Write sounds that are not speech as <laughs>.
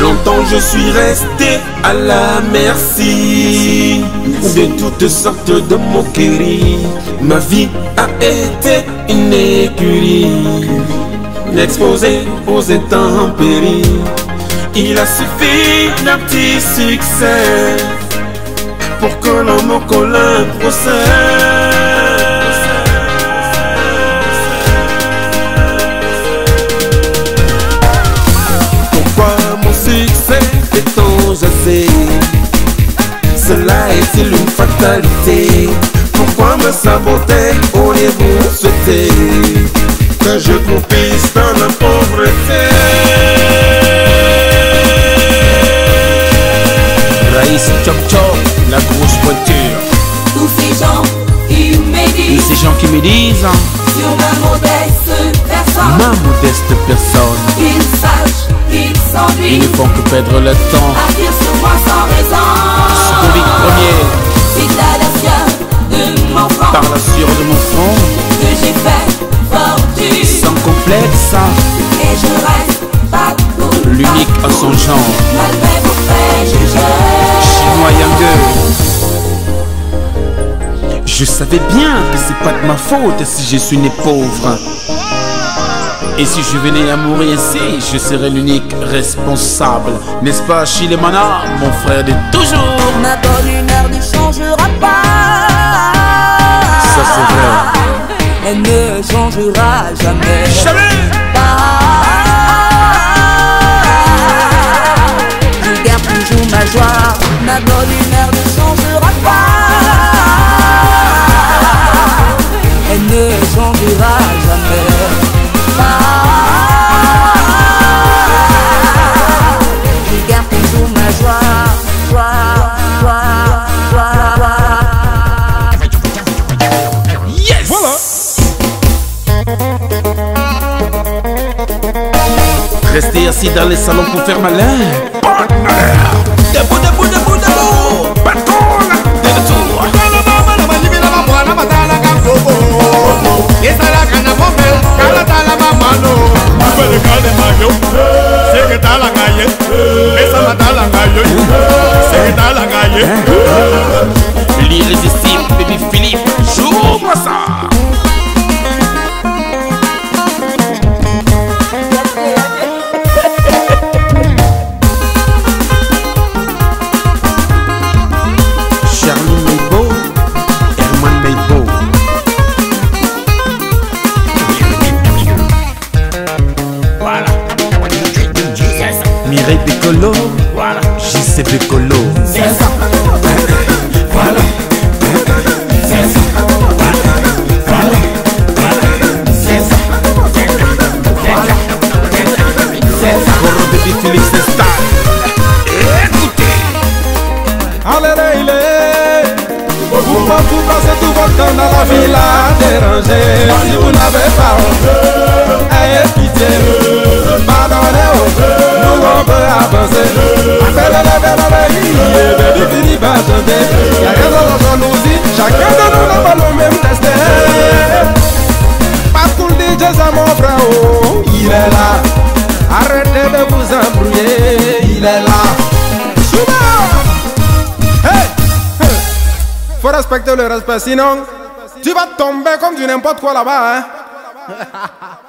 Longtemps je suis resté à la merci de toutes sortes de moqueries. Ma vie a été une écurie, exposée aux intempéries. Il a suffi d'un petit succès pour que l'homme colle un procès. Cela est-il une fatalité? Pourquoi me saboter? Auriez-vous souhaité Que je croupisse dans la ces gens qui me disent Tous ces gens qui me disent Sur ma modeste personne. Ma modeste personne. Qu'ils sachent qu'ils s'ennuient. Ils ne font que perdre le temps. À dire sur moi sans raison. Scovic premier. C'est à la de mon front. Par la sueur de mon front. Que j'ai fait fortune. Sans complexe Et je reste pas cool L'unique à son genre. Malgré Je savais bien que c'est pas de ma faute si je suis né pauvre et si je venais à mourir ici, je serais l'unique responsable. N'est-ce pas, Chilemana, mon frère de toujours? Ma bonne humeur ne changera pas. Ça, c'est vrai. Elle ne changera jamais. Jamais Rester assis dans les salons pour faire malin Debout, debout, debout, debout Patron De retour esalaka na mobel kalatala mamano abelekale mayo seketalanga ye esamatalanga yo seketalanga ye Voilà. Mireille Bécolo Voilà. JC Philippe c'est style Écoutez Allez, Pourquoi vous passez tout votre temps dans la ville à déranger. Si vous n'avez pas honte, ayez pitié avancer. Appelle la belle oreille, baby fini va chanter Y'a rien dans la jalousie, chacun de nous n'a pas le même destin Parce qu'on dit Dieu c'est mon frère, oh, il est là. Arrêtez de vous embrouiller, il est là. Souba Hey. Faut respecter le respect, sinon tu vas tomber comme du n'importe quoi là-bas, hein <laughs>